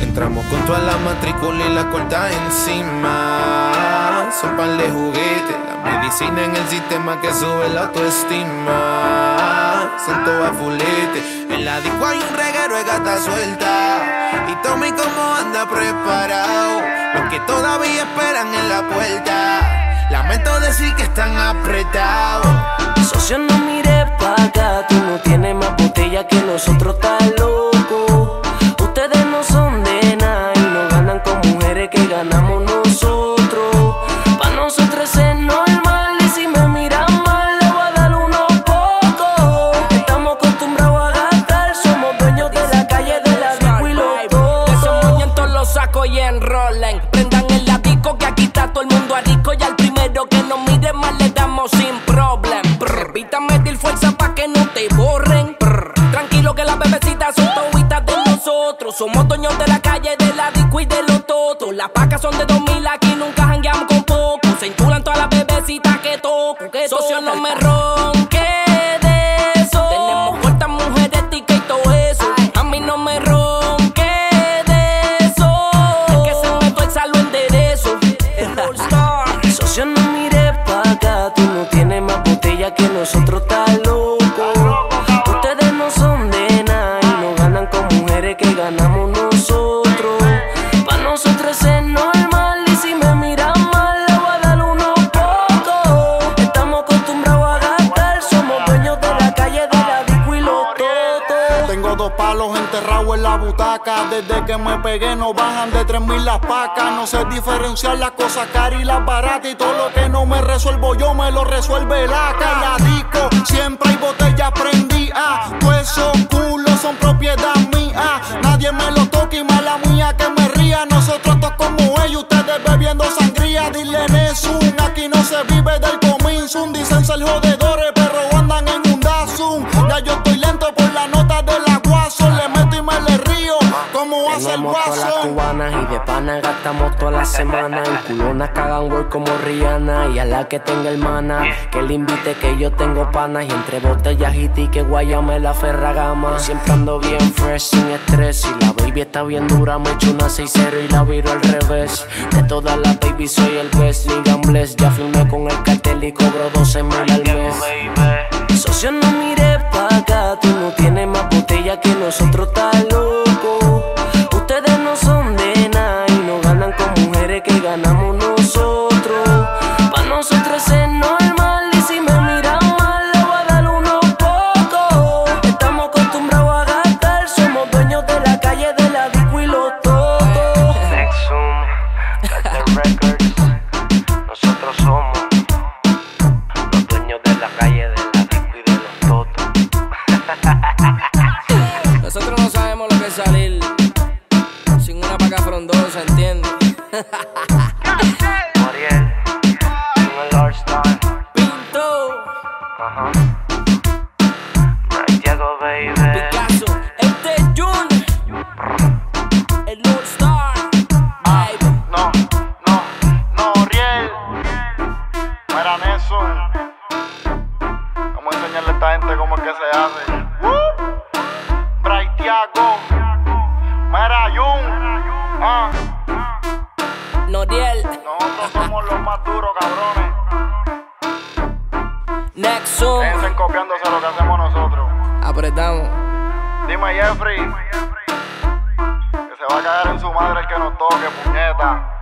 Entramos con toda la matrícula y la corta encima. Son pan de juguete, la medicina en el sistema que sube la autoestima. Son todas fuletes, en la disco hay un reguero de gata suelta. Y Tommy como anda preparado, los que todavía esperan en la puerta. Lamento decir que están apretados. Socio, no mire pa' acá, tú no tienes más botella que nosotros, está Primero que nos mire mal le damos sin problem. Brr. Evítame medir fuerza pa' que no te borren. Brr. Tranquilo que las bebecitas son toitas de nosotros. Somos dueños de la calle, de la disco y de los totos. Las pacas son de 2000, aquí nunca jangueamos con poco. Se enchulan todas las bebecitas que toco. Que socio no me ronque que nosotros, está palos enterrados en la butaca. Desde que me pegué no bajan de 3000 las pacas. No sé diferenciar las cosas caras y las baratas. Y todo lo que no me resuelvo yo me lo resuelve la En la siempre hay botellas prendidas. Todos esos culos son propiedad mía. Nadie me lo toca y mala mía que me ría. Nosotros todos como ellos, ustedes bebiendo sangría. Dile Nessun, aquí Tenemos todas las cubanas y de pana gastamos toda la semana. En culonas cagan work como Rihanna. Y a la que tenga hermana, que le invite que yo tengo panas. Y entre botellas y tickets, guayame la ferragama. Siempre ando bien fresh, sin estrés. Y la baby está bien dura, me echo una 6-0 y la viro al revés. De todas las baby soy el best, ni gambles. Ya firmé con el cartel y cobro 12 mil al mes. Socio, no mire pa' acá, tú no tienes más botella que nosotros, nosotros es normal y si me miran mal le voy a dar unos pocos. Estamos acostumbrados a gastar, somos dueños de la calle, de la disco y los totos. Nexum, Records, nosotros somos los dueños de la calle, de la disco y de los totos. Nosotros no sabemos lo que es salir sin una paca frondosa, ¿entiendes? ajá. Diego, baby. Picasso, este es Jun, el All Star. No, no, no, Riel. Mira, Nelson. Vamos a enseñarle a esta gente cómo es que se hace. Bright Tiago. Mira, Jun. Ah, Noriel, nosotros somos los más duros, cabrones. Nexum, Piensen copiándose lo que hacemos nosotros. apretamos. Dime, Jeffrey. Que se va a caer en su madre el que nos toque, puñeta.